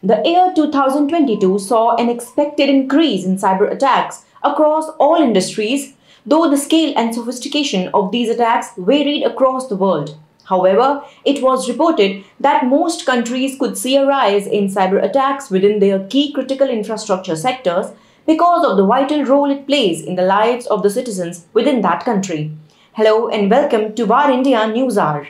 The year 2022 saw an expected increase in cyber attacks across all industries, though the scale and sophistication of these attacks varied across the world. However, it was reported that most countries could see a rise in cyber attacks within their key critical infrastructure sectors because of the vital role it plays in the lives of the citizens within that country. Hello and welcome to VARINDIA News Hour.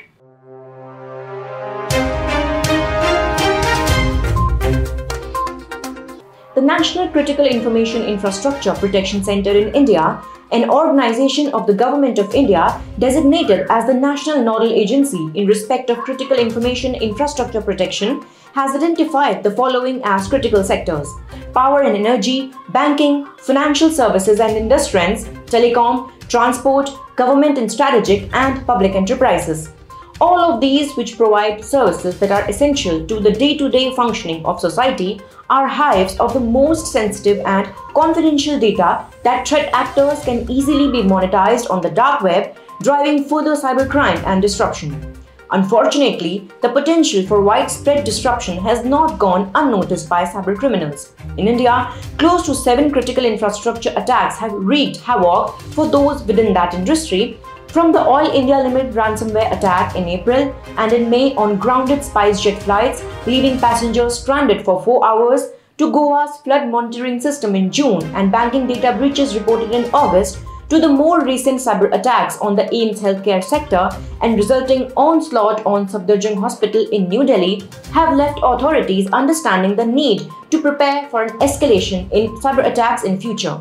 The National Critical Information Infrastructure Protection Center in India, an organization of the Government of India designated as the national nodal agency in respect of critical information infrastructure protection, has identified the following as critical sectors power and energy, banking, financial services and industries, telecom, transport, government and strategic, and public enterprises. All of these, which provide services that are essential to the day to day functioning of society, are hives of the most sensitive and confidential data that threat actors can easily be monetized on the dark web, driving further cybercrime and disruption. Unfortunately, the potential for widespread disruption has not gone unnoticed by cybercriminals. In India, close to seven critical infrastructure attacks have wreaked havoc for those within that industry, from the Oil India Limited ransomware attack in April and in May on grounded SpiceJet flights, leaving passengers stranded for four hours, to Goa's flood monitoring system in June and banking data breaches reported in August, to the more recent cyber attacks on the AIIMS healthcare sector and resulting onslaught on Safdarjung Hospital in New Delhi, have left authorities understanding the need to prepare for an escalation in cyber attacks in future.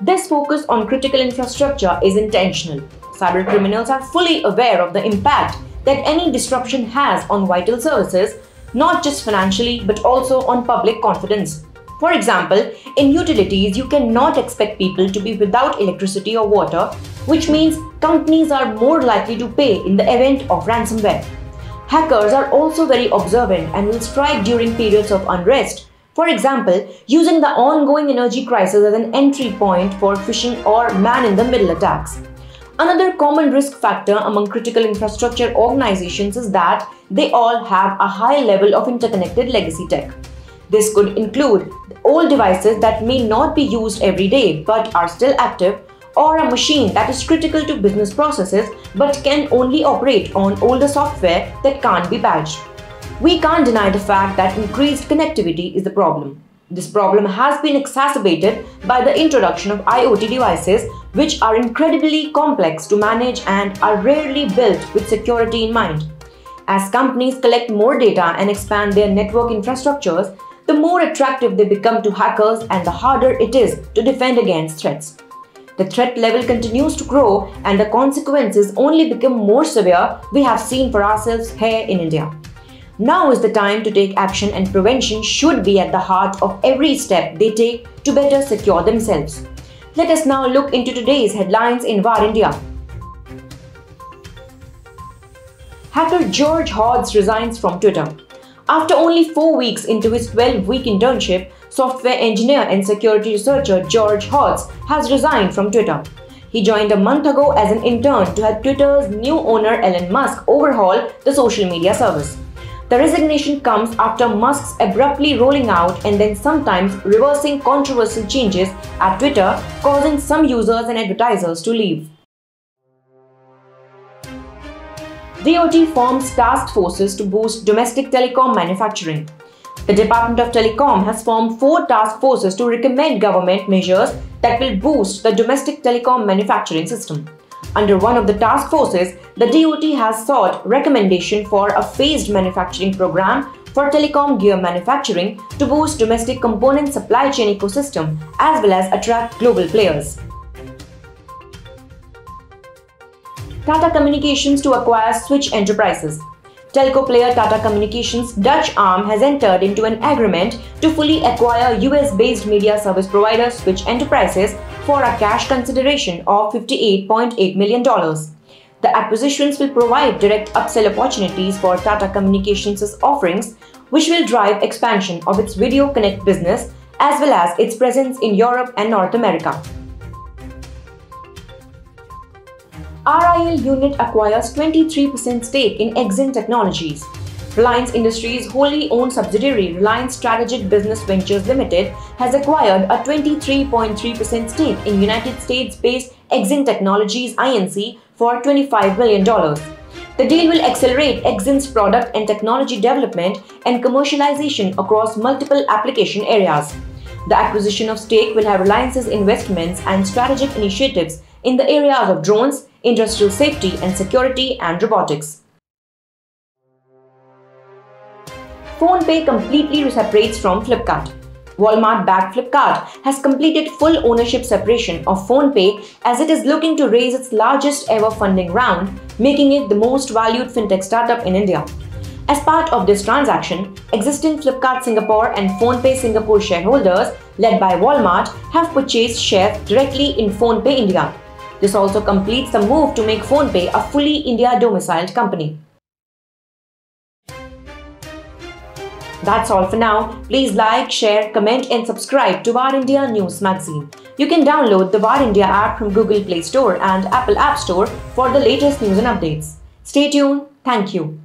This focus on critical infrastructure is intentional cyber criminals are fully aware of the impact that any disruption has on vital services, not just financially but also on public confidence. For example, in utilities, you cannot expect people to be without electricity or water, which means companies are more likely to pay in the event of ransomware. Hackers are also very observant and will strike during periods of unrest. For example, using the ongoing energy crisis as an entry point for phishing or man in the middle attacks. Another common risk factor among critical infrastructure organizations is that they all have a high level of interconnected legacy tech. This could include old devices that may not be used every day but are still active, or a machine that is critical to business processes but can only operate on older software that can't be badged. We can't deny the fact that increased connectivity is the problem. This problem has been exacerbated by the introduction of IoT devices, which are incredibly complex to manage and are rarely built with security in mind. As companies collect more data and expand their network infrastructures, the more attractive they become to hackers and the harder it is to defend against threats. The threat level continues to grow and the consequences only become more severe we have seen for ourselves here in India. Now is the time to take action and prevention should be at the heart of every step they take to better secure themselves. Let us now look into today's headlines in VARINDIA. Hacker George Hotz resigns from Twitter. After only four weeks into his 12 week internship, software engineer and security researcher George Hotz has resigned from Twitter. He joined a month ago as an intern to help Twitter's new owner Elon Musk overhaul the social media service. The resignation comes after Musk's abruptly rolling out and then sometimes reversing controversial changes at Twitter, causing some users and advertisers to leave. DOT forms task forces to boost domestic telecom manufacturing. The Department of Telecom has formed four task forces to recommend government measures that will boost the domestic telecom manufacturing system. Under one of the task forces, the DOT has sought recommendation for a phased manufacturing program for telecom gear manufacturing to boost domestic component supply chain ecosystem as well as attract global players. Tata Communications to acquire Switch Enterprises. Telco player Tata Communications' Dutch arm has entered into an agreement to fully acquire US-based media service provider Switch Enterprises for a cash consideration of $58.8 million. The acquisitions will provide direct upsell opportunities for Tata Communications' offerings, which will drive expansion of its Video Connect business as well as its presence in Europe and North America. RIL unit acquires 23% stake in Exyn Technologies. Reliance Industries' wholly owned subsidiary Reliance Strategic Business Ventures Limited has acquired a 23.3% stake in United States-based Exyn Technologies Inc. for $25 million. The deal will accelerate Exyn's product and technology development and commercialization across multiple application areas. The acquisition of stake will have Reliance's investments and strategic initiatives in the areas of drones, industrial safety and security, and robotics. PhonePe completely separates from Flipkart. Walmart backed Flipkart has completed full ownership separation of PhonePe as it is looking to raise its largest ever funding round, making it the most valued fintech startup in India. As part of this transaction, existing Flipkart Singapore and PhonePe Singapore shareholders, led by Walmart, have purchased shares directly in PhonePe India. This also completes the move to make PhonePe a fully India domiciled company. That's all for now. Please like, share, comment and subscribe to VARINDIA News Magazine. You can download the VARINDIA app from Google Play Store and Apple App Store for the latest news and updates. Stay tuned. Thank you.